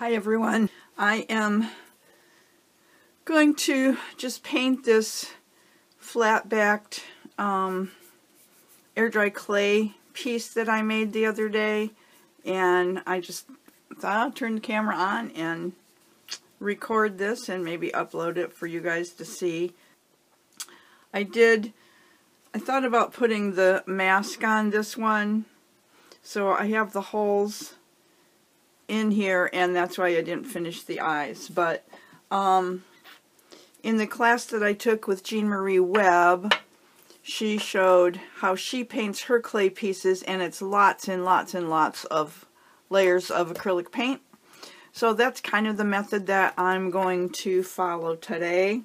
Hi everyone. I am going to just paint this flat-backed um, air dry clay piece that I made the other day and I just thought I'll turn the camera on and record this and maybe upload it for you guys to see. I did, I thought about putting the mask on this one so I have the holes in here and that's why I didn't finish the eyes. But um, in the class that I took with Jean Marie Webb, she showed how she paints her clay pieces and it's lots and lots and lots of layers of acrylic paint. So that's kind of the method that I'm going to follow today.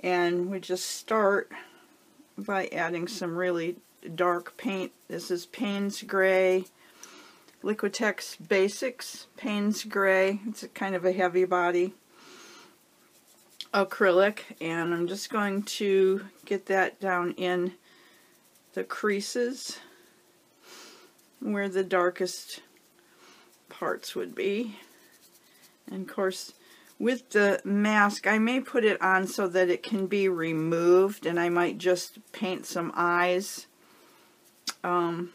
And we just start by adding some really dark paint. This is Payne's Gray Liquitex Basics Payne's Gray. It's kind of a heavy body acrylic and I'm just going to get that down in the creases where the darkest parts would be. And of course with the mask I may put it on so that it can be removed and I might just paint some eyes um,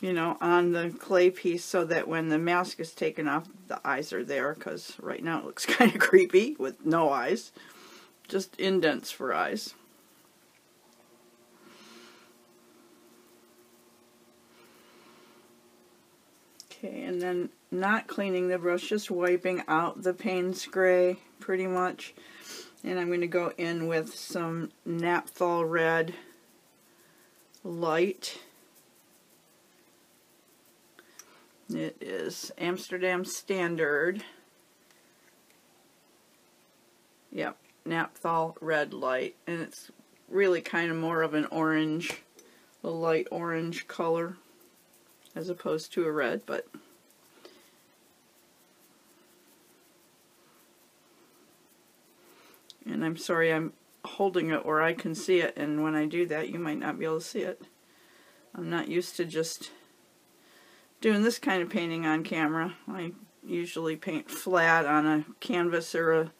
you know, on the clay piece so that when the mask is taken off, the eyes are there because right now it looks kind of creepy with no eyes. Just indents for eyes. Okay, and then not cleaning the brush, just wiping out the Payne's Gray pretty much. And I'm going to go in with some Naphthol Red Light It is Amsterdam Standard. Yep, Naphthol Red Light. And it's really kind of more of an orange, a light orange color as opposed to a red, but and I'm sorry I'm holding it where I can see it and when I do that you might not be able to see it. I'm not used to just doing this kind of painting on camera. I usually paint flat on a canvas or a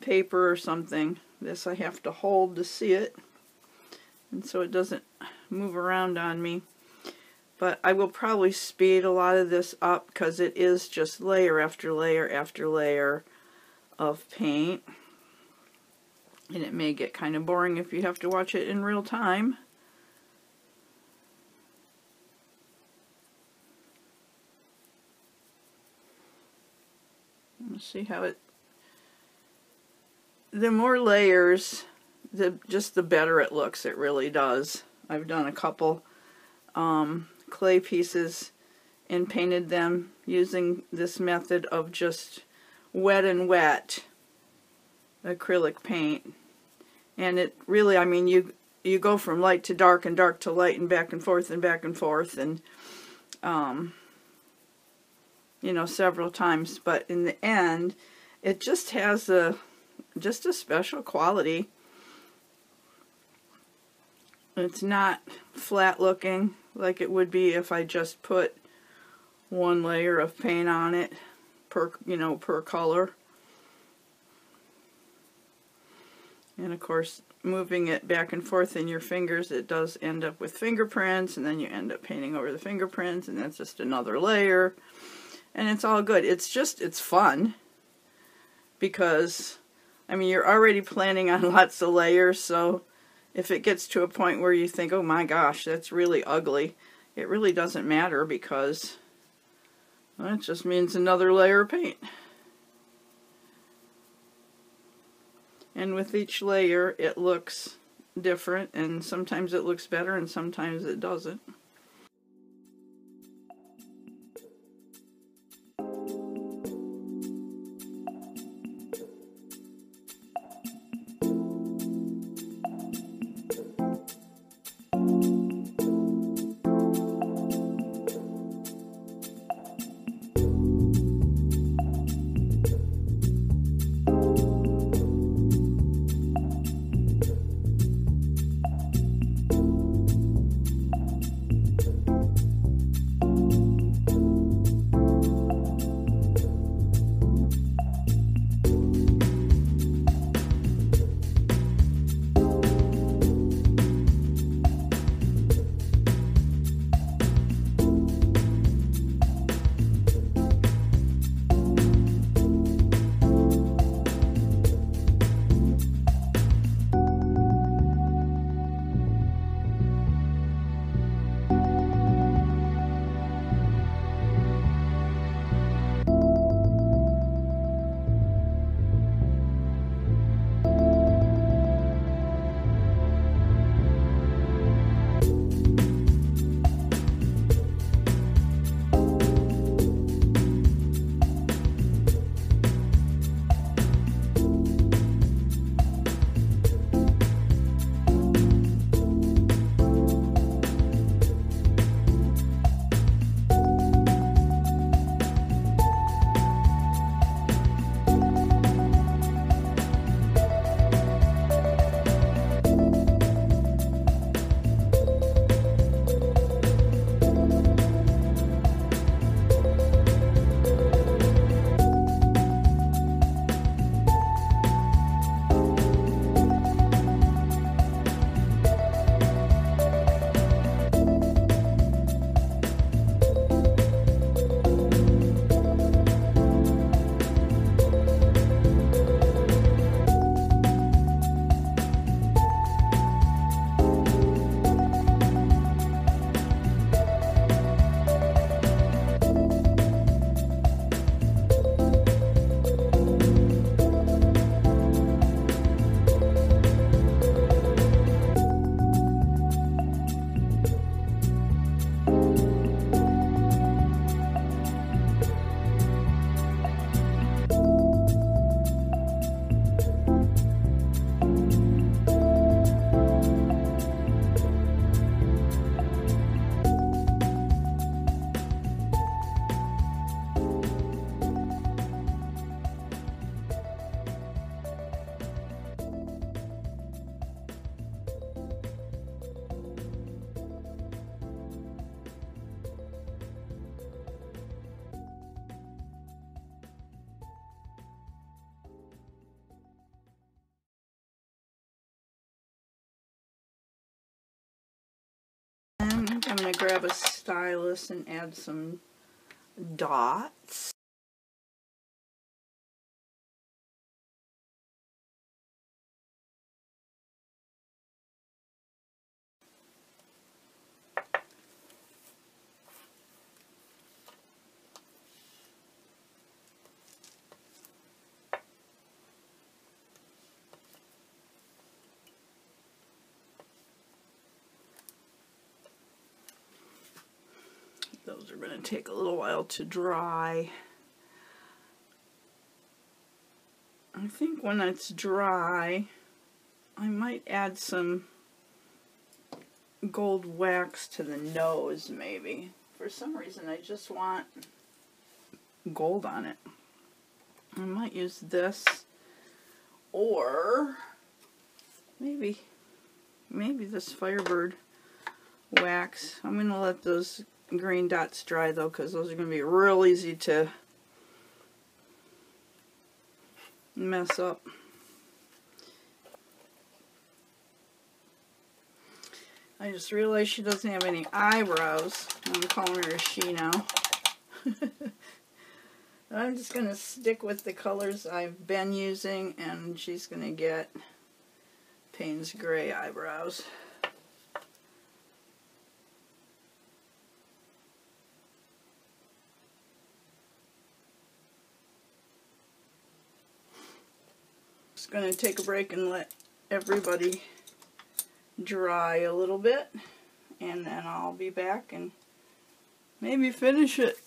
paper or something. This I have to hold to see it and so it doesn't move around on me. But I will probably speed a lot of this up because it is just layer after layer after layer of paint. And it may get kind of boring if you have to watch it in real time. See how it the more layers the just the better it looks it really does. I've done a couple um, clay pieces and painted them using this method of just wet in wet acrylic paint. And it really I mean you you go from light to dark and dark to light and back and forth and back and forth and um, you know, several times, but in the end, it just has a just a special quality. It's not flat looking like it would be if I just put one layer of paint on it per, you know, per color. And of course, moving it back and forth in your fingers, it does end up with fingerprints, and then you end up painting over the fingerprints, and that's just another layer and it's all good. It's just, it's fun because, I mean, you're already planning on lots of layers, so if it gets to a point where you think, oh my gosh, that's really ugly, it really doesn't matter because well, it just means another layer of paint. And with each layer, it looks different, and sometimes it looks better and sometimes it doesn't. I'm going to grab a stylus and add some dots. Those are going to take a little while to dry. I think when it's dry, I might add some gold wax to the nose, maybe. For some reason, I just want gold on it. I might use this, or maybe, maybe this Firebird wax. I'm going to let those green dots dry though because those are going to be real easy to mess up. I just realized she doesn't have any eyebrows. I'm calling her a she now. I'm just going to stick with the colors I've been using and she's going to get Payne's Gray eyebrows. Just going to take a break and let everybody dry a little bit and then I'll be back and maybe finish it.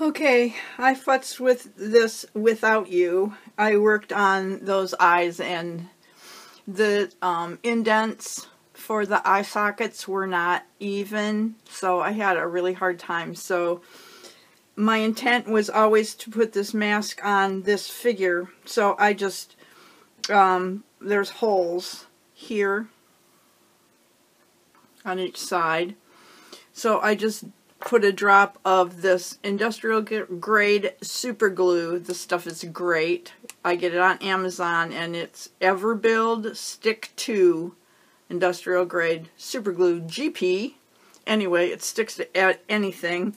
Okay, I futzed with this without you. I worked on those eyes and the um, indents for the eye sockets were not even, so I had a really hard time. So my intent was always to put this mask on this figure. So I just, um, there's holes here on each side. So I just put a drop of this industrial grade super glue. This stuff is great. I get it on Amazon and it's Everbuild Stick 2 industrial grade super glue GP. Anyway, it sticks to anything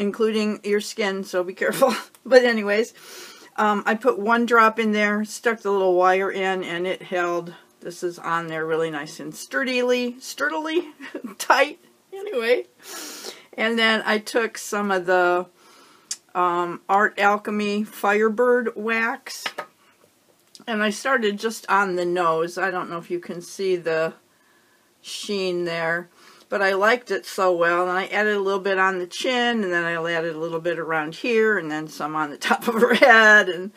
including your skin, so be careful. but anyways, um, I put one drop in there, stuck the little wire in, and it held. This is on there really nice and sturdily, sturdily tight. Anyway, and then I took some of the um, Art Alchemy Firebird wax, and I started just on the nose. I don't know if you can see the sheen there but I liked it so well. And I added a little bit on the chin and then I added a little bit around here and then some on the top of her head. And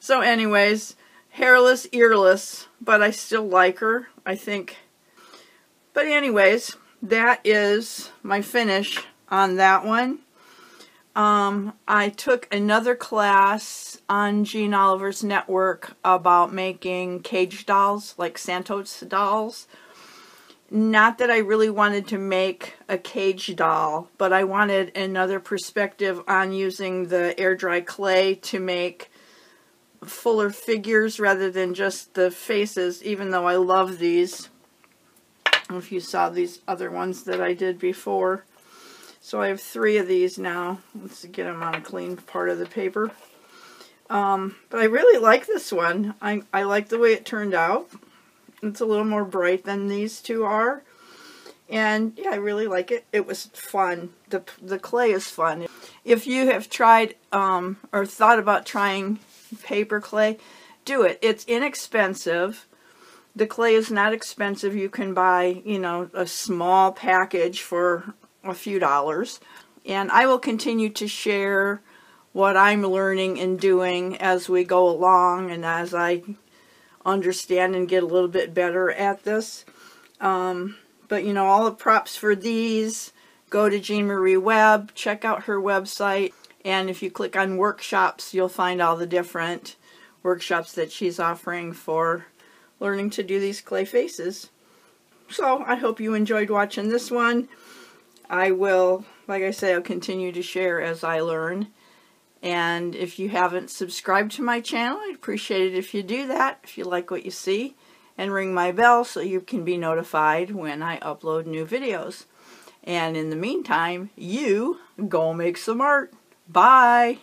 so anyways hairless earless but I still like her I think. But anyways that is my finish on that one. Um, I took another class on Jeanne Oliver's network about making cage dolls, like Santos dolls. Not that I really wanted to make a cage doll, but I wanted another perspective on using the air dry clay to make fuller figures rather than just the faces, even though I love these. if you saw these other ones that I did before. So I have three of these now. Let's get them on a clean part of the paper. Um, but I really like this one. I, I like the way it turned out. It's a little more bright than these two are. And yeah, I really like it. It was fun. The, the clay is fun. If you have tried um, or thought about trying paper clay, do it. It's inexpensive. The clay is not expensive. You can buy, you know, a small package for a few dollars. And I will continue to share what I'm learning and doing as we go along and as I understand and get a little bit better at this. Um, but, you know, all the props for these, go to Jean Marie Webb, check out her website, and if you click on workshops, you'll find all the different workshops that she's offering for learning to do these clay faces. So, I hope you enjoyed watching this one. I will, like I say, I'll continue to share as I learn. And if you haven't subscribed to my channel, I'd appreciate it if you do that, if you like what you see. and ring my bell so you can be notified when I upload new videos. And in the meantime, you go make some art. Bye!